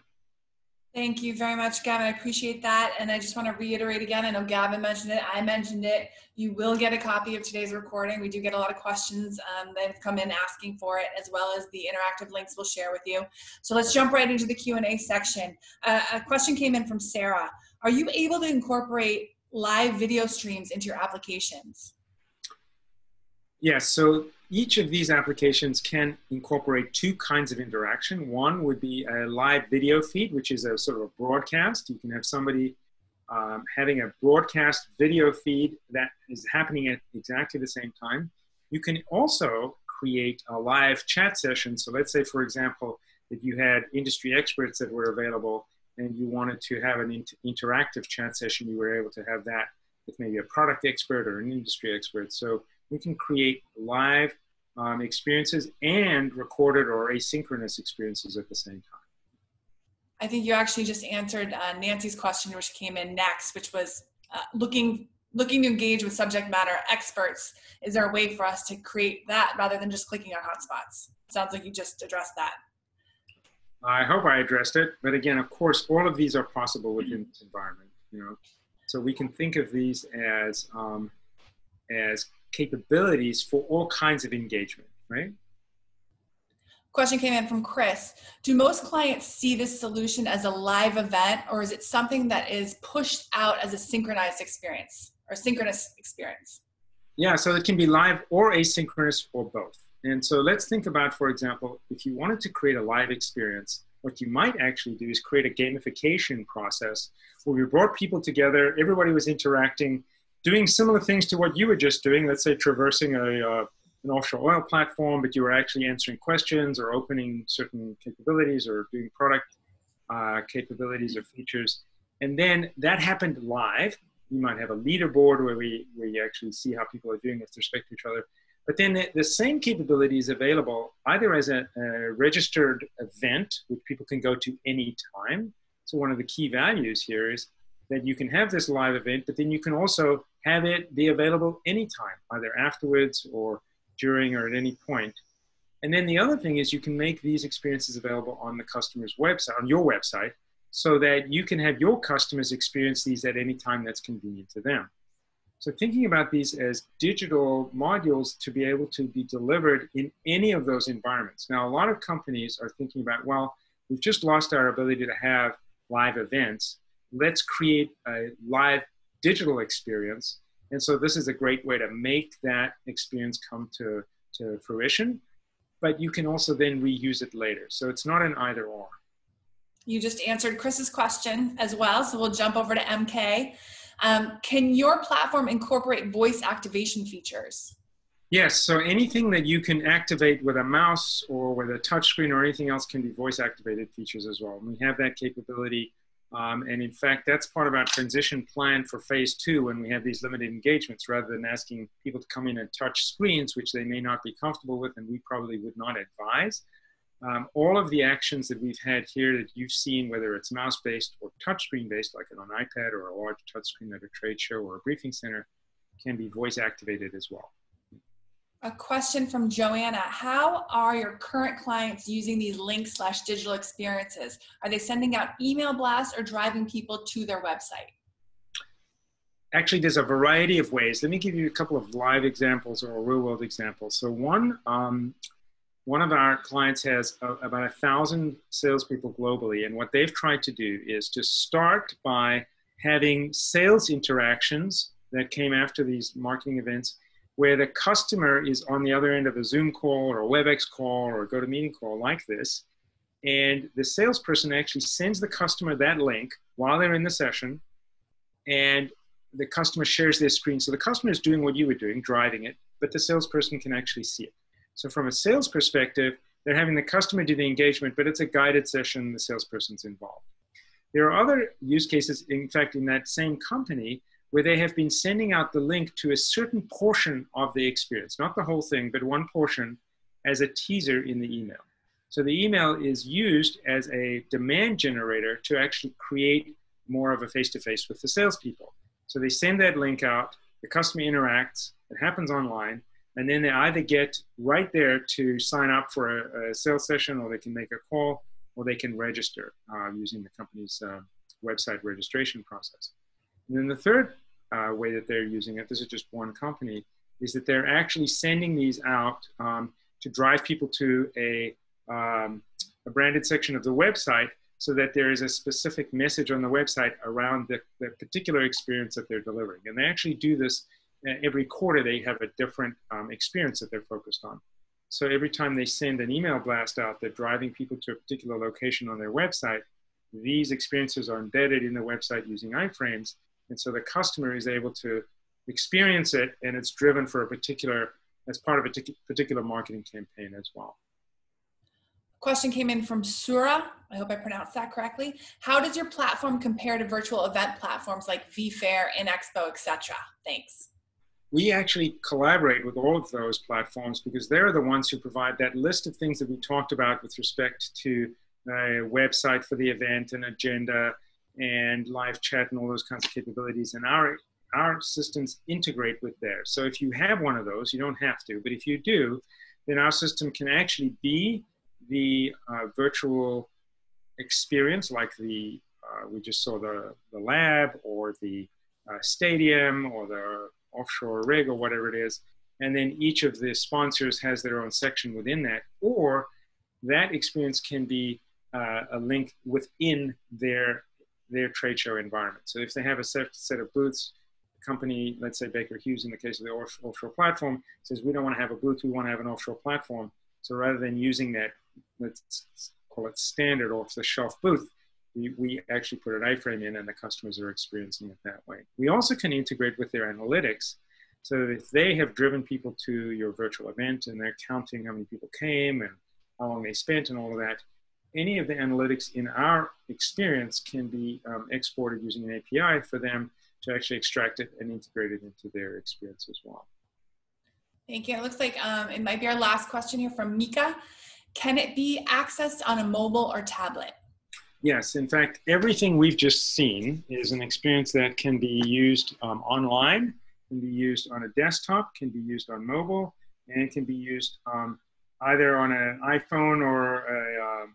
Thank you very much, Gavin. I appreciate that. And I just want to reiterate again, I know Gavin mentioned it, I mentioned it. You will get a copy of today's recording. We do get a lot of questions um, that have come in asking for it, as well as the interactive links we'll share with you. So let's jump right into the Q&A section. Uh, a question came in from Sarah. Are you able to incorporate live video streams into your applications? Yes, so each of these applications can incorporate two kinds of interaction. One would be a live video feed, which is a sort of a broadcast. You can have somebody um, having a broadcast video feed that is happening at exactly the same time. You can also create a live chat session. So let's say, for example, that you had industry experts that were available and you wanted to have an inter interactive chat session, you were able to have that with maybe a product expert or an industry expert. So we can create live um, experiences and recorded or asynchronous experiences at the same time. I think you actually just answered uh, Nancy's question, which came in next, which was uh, looking looking to engage with subject matter experts. Is there a way for us to create that rather than just clicking on hotspots? Sounds like you just addressed that. I hope I addressed it, but again, of course, all of these are possible within this environment. You know, so we can think of these as um, as capabilities for all kinds of engagement, right? Question came in from Chris. Do most clients see this solution as a live event, or is it something that is pushed out as a synchronized experience or synchronous experience? Yeah, so it can be live or asynchronous or both. And so let's think about, for example, if you wanted to create a live experience, what you might actually do is create a gamification process where we brought people together, everybody was interacting, doing similar things to what you were just doing, let's say traversing a, uh, an offshore oil platform, but you were actually answering questions or opening certain capabilities or doing product uh, capabilities or features. And then that happened live. You might have a leaderboard where we, you actually see how people are doing with respect to each other. But then the, the same capability is available either as a, a, registered event, which people can go to any time. So one of the key values here is that you can have this live event, but then you can also have it be available anytime, either afterwards or during or at any point. And then the other thing is you can make these experiences available on the customer's website, on your website, so that you can have your customers experience these at any time that's convenient to them. So thinking about these as digital modules to be able to be delivered in any of those environments. Now, a lot of companies are thinking about, well, we've just lost our ability to have live events. Let's create a live digital experience. And so this is a great way to make that experience come to, to fruition. But you can also then reuse it later. So it's not an either or. You just answered Chris's question as well. So we'll jump over to MK. Um, can your platform incorporate voice activation features? Yes, so anything that you can activate with a mouse or with a touchscreen or anything else can be voice activated features as well. And we have that capability. Um, and in fact, that's part of our transition plan for phase two when we have these limited engagements rather than asking people to come in and touch screens, which they may not be comfortable with and we probably would not advise. Um, all of the actions that we've had here that you've seen, whether it's mouse-based or touchscreen-based, like on an iPad or a large touchscreen at a trade show or a briefing center, can be voice-activated as well. A question from Joanna. How are your current clients using these link slash digital experiences? Are they sending out email blasts or driving people to their website? Actually, there's a variety of ways. Let me give you a couple of live examples or real world examples. So one, um, one of our clients has a, about a thousand salespeople globally, and what they've tried to do is to start by having sales interactions that came after these marketing events where the customer is on the other end of a Zoom call or a WebEx call or a GoToMeeting call like this. And the salesperson actually sends the customer that link while they're in the session, and the customer shares their screen. So the customer is doing what you were doing, driving it, but the salesperson can actually see it. So from a sales perspective, they're having the customer do the engagement, but it's a guided session, the salesperson's involved. There are other use cases, in fact, in that same company, where they have been sending out the link to a certain portion of the experience, not the whole thing, but one portion as a teaser in the email. So the email is used as a demand generator to actually create more of a face-to-face with the salespeople. So they send that link out, the customer interacts, it happens online, and then they either get right there to sign up for a, a sales session or they can make a call or they can register uh, using the company's uh, website registration process. And then the third uh, way that they're using it, this is just one company, is that they're actually sending these out um, to drive people to a, um, a branded section of the website so that there is a specific message on the website around the, the particular experience that they're delivering. And they actually do this every quarter they have a different um, experience that they're focused on. So every time they send an email blast out, they're driving people to a particular location on their website. These experiences are embedded in the website using iframes. And so the customer is able to experience it and it's driven for a particular, as part of a particular marketing campaign as well question came in from Sura. I hope I pronounced that correctly. How does your platform compare to virtual event platforms like vFair, INXPO, etc.? Thanks. We actually collaborate with all of those platforms because they're the ones who provide that list of things that we talked about with respect to a website for the event, an agenda, and live chat and all those kinds of capabilities. And our our systems integrate with theirs. So if you have one of those, you don't have to, but if you do, then our system can actually be the uh, virtual experience, like the uh, we just saw the the lab or the uh, stadium or the offshore rig or whatever it is, and then each of the sponsors has their own section within that, or that experience can be uh, a link within their their trade show environment. So if they have a set, set of booths, the company, let's say Baker Hughes in the case of the off, offshore platform, says we don't want to have a booth, we want to have an offshore platform. So rather than using that, let's call it standard off-the-shelf booth, we, we actually put an iframe in and the customers are experiencing it that way. We also can integrate with their analytics. So if they have driven people to your virtual event and they're counting how many people came and how long they spent and all of that, any of the analytics in our experience can be um, exported using an API for them to actually extract it and integrate it into their experience as well. Thank you. It looks like um, it might be our last question here from Mika. Can it be accessed on a mobile or tablet? Yes, in fact, everything we've just seen is an experience that can be used um, online, can be used on a desktop, can be used on mobile, and can be used um, either on an iPhone or a um,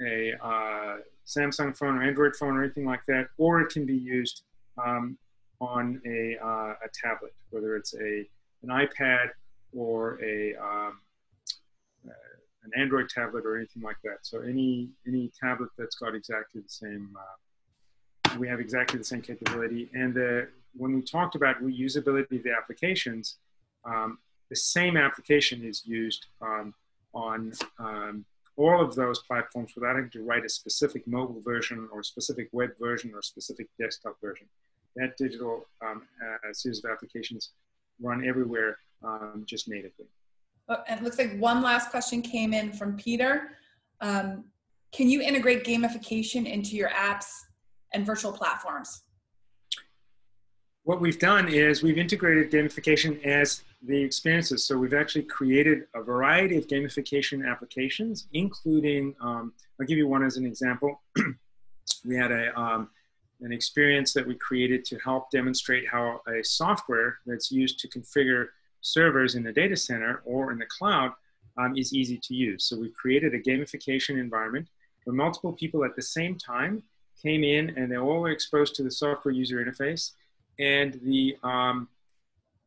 a uh, Samsung phone or Android phone or anything like that, or it can be used um, on a, uh, a tablet, whether it's a an iPad or a um, uh, an Android tablet or anything like that. So any any tablet that's got exactly the same, uh, we have exactly the same capability. And the, when we talked about reusability of the applications, um, the same application is used um, on um, all of those platforms without having to write a specific mobile version or a specific web version or a specific desktop version. That digital um, uh, series of applications run everywhere um, just natively. Oh, and it looks like one last question came in from Peter. Um, can you integrate gamification into your apps and virtual platforms? What we've done is we've integrated gamification as the experiences. So we've actually created a variety of gamification applications, including, um, I'll give you one as an example. we had a, um, an experience that we created to help demonstrate how a software that's used to configure servers in the data center or in the cloud um, is easy to use. So we created a gamification environment where multiple people at the same time came in and they all were exposed to the software user interface. And the um,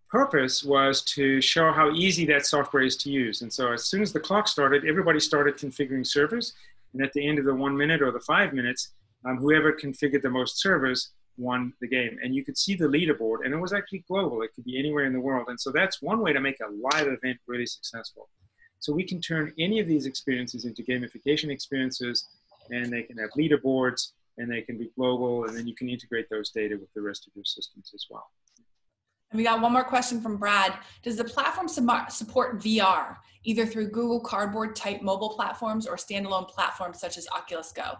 purpose was to show how easy that software is to use. And so as soon as the clock started, everybody started configuring servers. And at the end of the one minute or the five minutes, um, whoever configured the most servers won the game. And you could see the leaderboard, and it was actually global. It could be anywhere in the world. And so that's one way to make a live event really successful. So we can turn any of these experiences into gamification experiences, and they can have leaderboards, and they can be global, and then you can integrate those data with the rest of your systems as well. And we got one more question from Brad. Does the platform support VR, either through Google Cardboard type mobile platforms or standalone platforms such as Oculus Go?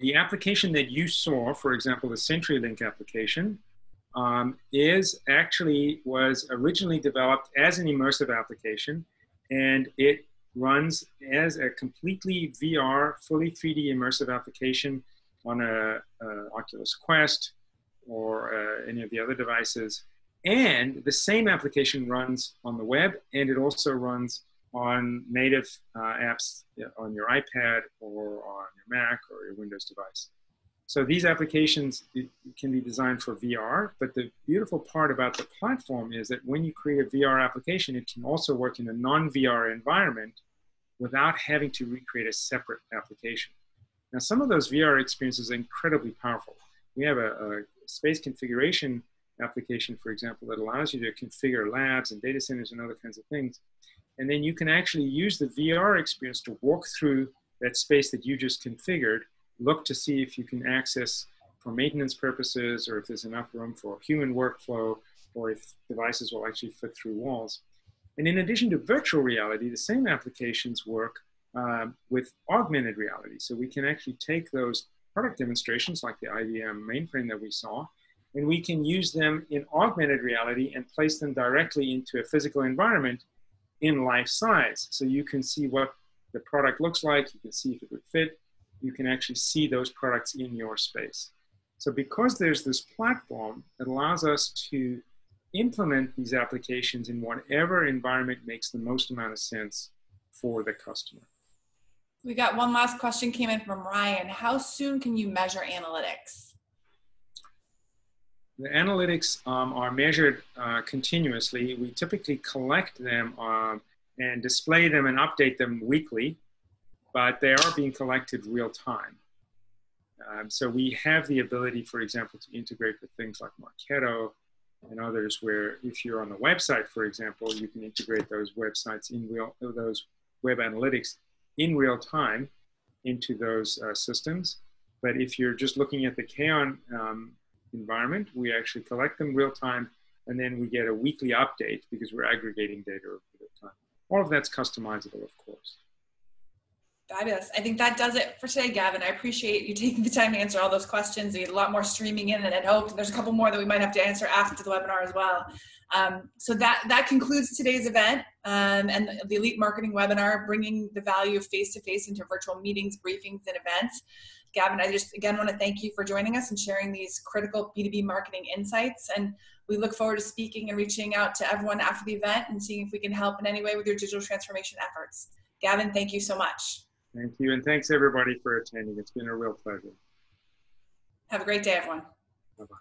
The application that you saw, for example, the CenturyLink application, um, is actually was originally developed as an immersive application, and it runs as a completely VR, fully 3D immersive application on a, a Oculus Quest, or uh, any of the other devices. And the same application runs on the web and it also runs on native uh, apps on your iPad or on your Mac or your Windows device. So these applications can be designed for VR, but the beautiful part about the platform is that when you create a VR application, it can also work in a non-VR environment without having to recreate a separate application. Now, some of those VR experiences are incredibly powerful. We have a, a space configuration application, for example, that allows you to configure labs and data centers and other kinds of things. And then you can actually use the VR experience to walk through that space that you just configured, look to see if you can access for maintenance purposes or if there's enough room for human workflow or if devices will actually fit through walls. And in addition to virtual reality, the same applications work um, with augmented reality. So we can actually take those product demonstrations like the IBM mainframe that we saw, and we can use them in augmented reality and place them directly into a physical environment in life size. So you can see what the product looks like, you can see if it would fit, you can actually see those products in your space. So because there's this platform, it allows us to implement these applications in whatever environment makes the most amount of sense for the customer. We got one last question came in from Ryan. How soon can you measure analytics? The analytics um, are measured uh, continuously. We typically collect them um, and display them and update them weekly, but they are being collected real time. Um, so we have the ability, for example, to integrate with things like Marketo and others, where if you're on the website, for example, you can integrate those websites in real those web analytics in real time into those uh, systems. But if you're just looking at the Kaon um, environment, we actually collect them real time, and then we get a weekly update because we're aggregating data over time. All of that's customizable, of course. Fabulous. I think that does it for today, Gavin. I appreciate you taking the time to answer all those questions. We had a lot more streaming in than I'd hoped. There's a couple more that we might have to answer after the webinar as well. Um, so that, that concludes today's event um, and the Elite Marketing webinar, bringing the value of face-to-face -face into virtual meetings, briefings, and events. Gavin, I just again want to thank you for joining us and sharing these critical B2B marketing insights. And we look forward to speaking and reaching out to everyone after the event and seeing if we can help in any way with your digital transformation efforts. Gavin, thank you so much. Thank you. And thanks everybody for attending. It's been a real pleasure. Have a great day, everyone. Bye-bye.